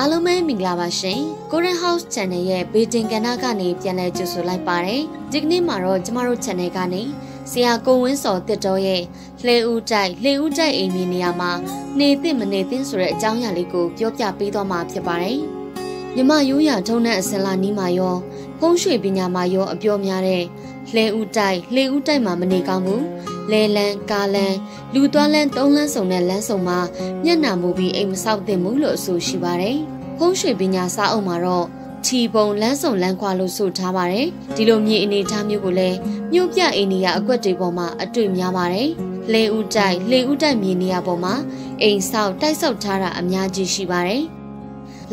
အားလုံးပဲမင်္ဂလာပါရှင် Korean House Channel ရဲ့ဘေတင်ကဏ္ဍကနေပြန်လည်ကြိုဆိုလိုက်ပါတယ်ဒီကနေ့မှာတော့ကျမတို့ channel ကနေဆရာကိုဝင်းစော်တစ်တော်ရဲ့လှေဦးတိုက်လှေဦးတိုက်အိမ်မြေနေရာမှာနေသင့်မနေသင့်ဆိုတဲ့အကြောင်းအရာလေးကိုပြောပြပေးသွားမှာဖြစ်ပါတယ်မြမရိုးရာထုံးတဲ့အစင်လာနီးမှာရောဖုံးရွှေပညာမှာရောအပြောများတဲ့လှဲဦးတိုက်လှဲဦးတိုက်မှာမနေကောင်းဘူး လဲလန်းကားလန်းလူသွားလန်းသုံးလန်းစုံတဲ့လမ်းစုံမှာမျက်နှာမူပြီးအိမ်မဆောက်သင့်ဘူးလို့အဆိုရှိပါတယ်ဖုံးရွှေပညာစာအုပ်မှာတော့ချီပုံလမ်းစုံလမ်းခွာလို့ဆိုထားပါတယ်ဒီလိုမြေအနေထားမျိုးကိုလည်းမြို့ပြအိန္ဒိယအကွက်တွေပေါ်မှာအတွေ့များပါတယ်လေဦးတိုက်လေဦးတိုက်မြေနေရာပေါ်မှာအိမ်ဆောက်တိုက်ဆောက်ထားတာအများကြီးရှိပါတယ်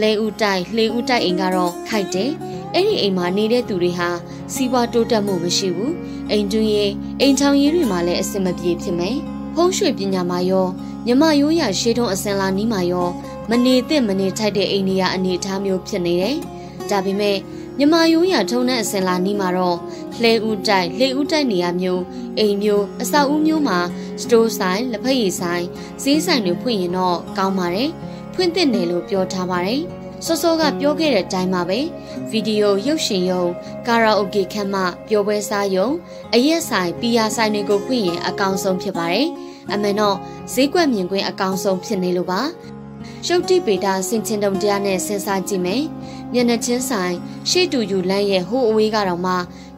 လေဦးတိုက်လေဦးတိုက်အိမ်ကတော့ခိုက်တယ် အဲ့ဒီအိမ်မှာနေတဲ့သူတွေဟာစီးပွားတိုးတက်မှုမရှိဘူးအိမ်တွင်းရေးအိမ်ထောင်ရေးတွေမှာလည်းအဆင်မပြေဖြစ်မယ်ဖုံးရွှေပညာမှာရောမြမရိုးရရှေးထုံးအစင်လာနီးမှာရောမနေသင့်မနေထိုက်တဲ့အိမ်နေရအနေအထားမျိုးဖြစ်နေတယ်ဒါပေမဲ့မြမရိုးရထုံတဲ့အစင်လာနီးမှာတော့လှဲဦးတိုက်လှဲဦးတိုက်နေရမျိုးအိမ်မျိုးအဆောက်အဦမျိုးမှာစတိုးဆိုင်လက်ဖက်ရည်ဆိုင်ဈေးဆိုင်တွေဖွင့်ရင်တော့ကောင်းပါတယ်ဖွင့်သင့်တယ်လို့ပြောထားပါတယ် စောစောကပြောခဲ့တဲ့အတိုင်းပါပဲဗီဒီယိုရုပ်ရှင်ရုံကာရာအိုကေခန်းမှပျော်ပွဲစားရုံအရက်ဆိုင်ပီယာဆိုင်တွေကိုဖွင့်ရင်အကောင်းဆုံးဖြစ်ပါတယ်အမှန်တော့ဈေးကွက်မြင်ကွင်းအကောင်းဆုံးဖြစ်နေလို့ပါရုပ်တိပေတာစင်ချင်းတုံတရားနဲ့စဉ်းစားကြည့်မယ်မျက်နှာချင်းဆိုင်ရှေ့တူယူလမ်းရဲ့ဟိုးအဝေးကတော့မှ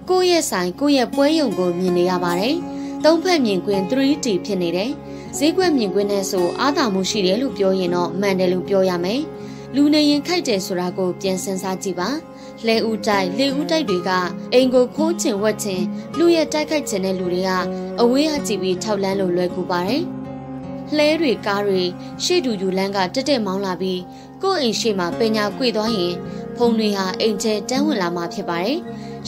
ကိုယ့်ရဲ့ဆိုင်ကိုယ့်ရဲ့ပွဲရုံကိုမြင်နေရပါတယ်သုံးဖက်မြင်ကွင်း 3D ဖြစ်နေတယ်ဈေးကွက်မြင်ကွင်းနဲ့ဆိုအားသာမှုရှိတယ်လို့ပြောရင်တော့မှန်တယ်လို့ပြောရမယ် လူနေရင်ခိုက်တယ်ဆိုတာကိုပြန်စဉ်းစားကြည့်ပါလဲဦးတိုက်လေဦးတိုက်တွေကအိမ်ကိုခိုးချင်ဝက်ချင်လူရဲ့တိုက်ခိုက်ချင်တဲ့လူတွေကအဝေးကကြည့်ပြီးထောက်လန်းလို့လွယ်ကူပါတယ်လှဲတွေကားတွေရှေ့တူယူလန်းကတက်တက်မောင်းလာပြီးကိုယ့်အိမ်ရှေ့မှာပညာကွေသွားရင်ဖုံတွေဟာအိမ်ထဲတန်းဝင်လာမှာဖြစ်ပါတယ်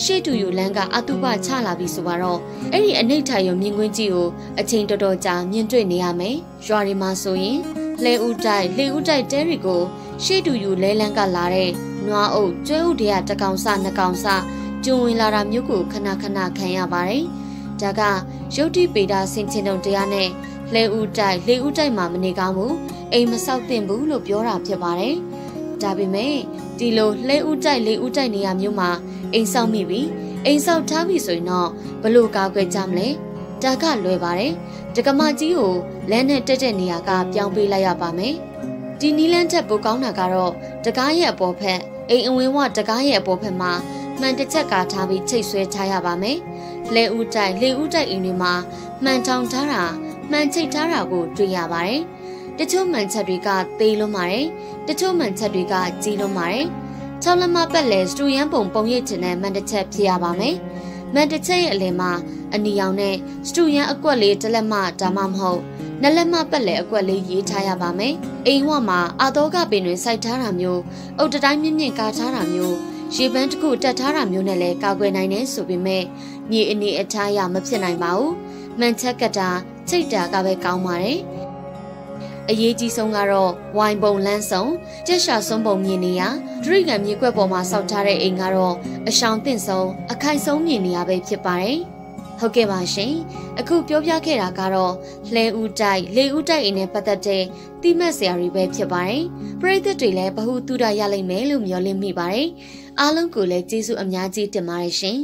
ရှေ့တူယူလန်းကအတုပချလာပြီဆိုတော့အဲ့ဒီအနိဋ္ဌာယုံမြင်ကွင်းကြီးကိုအချိန်တော်တော်ကြာမြင်တွေ့နေရမယ်ရွာတွေမှာဆိုရင်လှဲဦးတိုက်လှေဦးတိုက်တဲတွေကို ရှေ့တူယူလဲလန်းကလာတဲ့နွားအုပ်ကျွဲဥတွေကတကောင်စနှစ်ကောင်စကျုံဝင်လာတာမျိုးကိုခဏခဏခံရပါတယ်။ဒါကရုတ်တိပေတာဆင်ချင်တုံတရားနဲ့လဲဦးတိုက်လေဦးတိုက်မှာမနေကောင်းဘူးအိမ်မဆောက်သင့်ဘူးလို့ပြောတာဖြစ်ပါတယ်။ဒါပေမဲ့ဒီလိုလဲဦးတိုက်လေဦးတိုက်နေရမျိုးမှာအိမ်ဆောက်မိပြီအိမ်ဆောက်ထားပြီဆိုရင်တော့ဘလို့ကာကွယ်ကြမလဲ။ဒါကလွယ်ပါတယ်။ဒကမကြီးကိုလမ်းနဲ့တက်တဲ့နေရာကပြောင်းပေးလိုက်ရပါမယ်။ ဒီနီလန်းထက်ပိုကောင်းတာကတော့တကားရဲ့အပေါ်ဖက်အိမ်အဝင်းဝတကားရဲ့အပေါ်ဖက်မှာမှန်တစ်ချက်ကာထားပြီးချိတ်ဆွဲထားရပါမယ်။လဲဦးတိုက်လေဦးတိုက်အိမ်တွေမှာမှန်ထောင်ထားတာမှန်ချိတ်ထားတာကိုတွေ့ရပါတယ်။တချို့မှန်ချက်တွေကသေးလွန်းပါတယ်။တချို့မှန်ချက်တွေကကြီးလွန်းပါတယ်။၆လက်မပတ်လဲစတူရန်ပုံပုံရိပ်ချင်တဲ့မှန်တစ်ချက်ဖြစ်ရပါမယ်။မှန်တစ်ချက်ရဲ့အလယ်မှာအနီရောင်နဲ့စတူရန်အကွက်လေးတစ်လက်မဒါမှမဟုတ် နလက်မပက်လဲအကွက်လေးရေးထားရပါမယ်။အိမ်ဝမှာအာသောကပင်တွေစိုက်ထားတာမျိုးအုတ်တတိုင်းမြင့်မြင့်ကာထားတာမျိုးရေပန်းတစ်ခုတက်ထားတာမျိုးနဲ့လည်းကာကွယ်နိုင်တယ်ဆိုပေမဲ့မြေအနေအထားအရမဖြစ်နိုင်ပါဘူး။မှန်ချက်ကတာချိတ်တာကပဲကောင်းပါတယ်။အရေးကြီးဆုံးကတော့ဝိုင်ပုံလန်းဆောင်ကြက်ရှာဆုံးပုံမြင်နေရဒရိကန်မြေကွက်ပေါ်မှာစောက်ထားတဲ့အိမ်ကတော့အရှောင်သင့်ဆုံးအခိုင်ဆုံးမြင်နေရပဲဖြစ်ပါတယ်။ ဟုတ်ကဲ့ပါရှင်အခုပြောပြခဲ့တာကတော့လှဲဦးတိုက်လေဦးတိုက်အိမ်နဲ့ပတ်သက်တဲ့တိမတ်ဆရာတွေပဲဖြစ်ပါတယ်ပရိသတ်တွေလည်းဘ ഹു တုဒရရလိမ့်မယ်လို့မျှော်လင့်မိပါတယ်အားလုံးကိုလည်းကျေးဇူးအများကြီးတင်ပါတယ်ရှင်